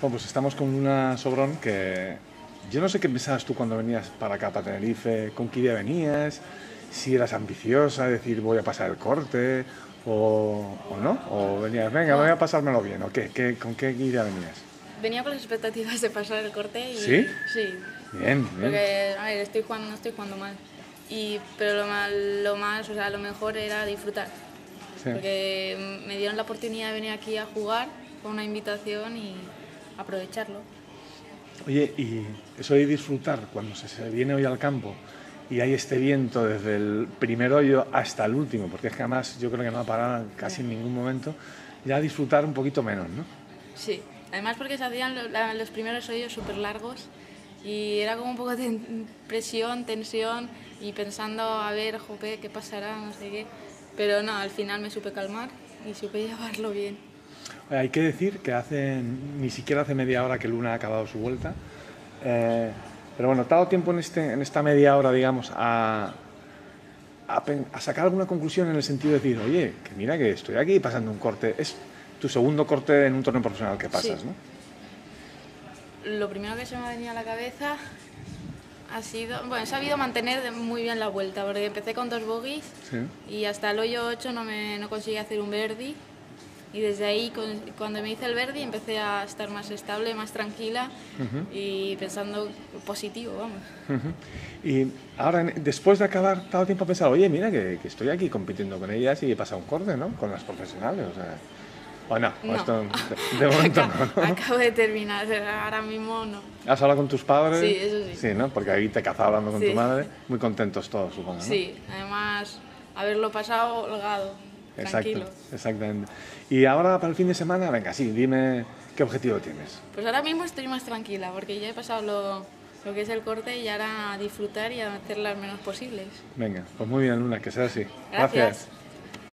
Bueno, pues estamos con una Sobrón que yo no sé qué pensabas tú cuando venías para acá, para Tenerife, con qué idea venías, si eras ambiciosa, decir voy a pasar el corte o, o no, o venías, venga, voy a pasármelo bien, o qué, ¿Qué, con qué idea venías. Venía con las expectativas de pasar el corte y... ¿Sí? Sí. Bien, bien. Porque, a ver, estoy jugando, no estoy jugando mal. Y, pero lo más, lo más, o sea, lo mejor era disfrutar. Sí. Porque me dieron la oportunidad de venir aquí a jugar con una invitación y aprovecharlo. Oye, y eso de disfrutar cuando se, viene hoy al campo y hay este viento desde el primer hoyo hasta el último, porque es que además yo creo que no va a parar casi en ningún momento, ya disfrutar un poquito menos, ¿no? Sí, además porque se hacían los primeros hoyos súper largos y era como un poco de presión, tensión y pensando a ver, jope, qué pasará, no sé qué. Pero no, al final me supe calmar y supe llevarlo bien. Hay que decir que hace ni siquiera hace media hora que Luna ha acabado su vuelta. Eh, pero bueno, ¿te ha dado tiempo en, este, en esta media hora, digamos, a, a, a sacar alguna conclusión en el sentido de decir, oye, que mira que estoy aquí pasando un corte, es tu segundo corte en un torneo profesional que pasas, Sí. ¿no? Lo primero que se me ha venido a la cabeza ha sido, bueno, he sabido mantener muy bien la vuelta, porque empecé con dos bogies Sí. y hasta el hoyo 8 no, me, no conseguí hacer un birdie. Y desde ahí, cuando me hice el birdie, empecé a estar más estable, más tranquila y pensando positivo, vamos. Ujú. Y ahora, después de acabar, dado tiempo a pensar, oye, mira que, que estoy aquí compitiendo con ellas y he pasado un corte, ¿no? Con las profesionales, o sea... O no, No. esto de, de momento Acabo- no, ¿no? Acabo de terminar, ahora mismo no. ¿Has hablado con tus padres? Sí, eso sí. Sí, ¿no? Porque ahí te cazaba hablando con Sí. tu madre. Muy contentos todos, supongo, ¿no? Sí, además, haberlo pasado holgado, Exacto, exactamente. Y ahora para el fin de semana, venga, sí, dime qué objetivo tienes. Pues ahora mismo estoy más tranquila porque ya he pasado lo, lo que es el corte y ahora a disfrutar y a hacer las menos posibles. Venga, pues muy bien, Luna, que sea así. Gracias.